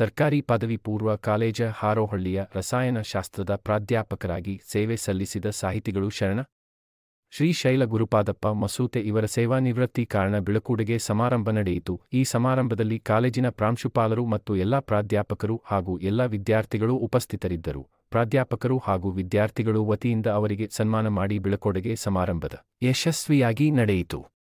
ಸರ್ಕಾರಿ ಪದವಿ ಪೂರ್ವ ಕಾಲೇಜ ಹಾರೋಹಳ್ಳಿಯ ರಸಾಯನಶಾಸ್ತ್ರದ ಪ್ರಾಧ್ಯಾಪಕರಾಗಿ ಸೇವೆ ಸಲ್ಲಿಸಿದ ಸಾಹಿತಿಗಳು ಶರಣ. ಶ್ರೀ ಶೈಲ ಗುರುಪಾದಪ್ಪ ಮಸೂತೆ ಇವರ ಸೇವಾನಿವೃತ್ತಿ ಕಾರಣ ಬಿಳಕೂಡಿಗೆ ಸಮಾರಂಭ ನಡೆಯಿತು. ಈ ಸಮಾರಂಭದಲ್ಲಿ ಕಾಲೇಜಿನ ಪ್ರಾಂಶುಪಾಲರು ಮತ್ತು ಎಲ್ಲಾ ಪ್ರಾಧ್ಯಾಪಕರು ಹಾಗೂ ಎಲ್ಲ ವಿದ್ಯಾರ್ಥಿಗಳು ಉಪಸ್ಥಿತರಿದ್ದರು. ಪ್ರಾಧ್ಯಾಪಕರು ಹಾಗೂ ವಿದ್ಯಾರ್ಥಿಗಳು ವತಿಯಿಂದ ಅವರಿಗೆ ಸನ್ಮಾನ ಮಾಡಿ ಬಿಳಕೊಡುಗೆ ಸಮಾರಂಭದ ಯಶಸ್ವಿಯಾಗಿ ನಡೆಯಿತು.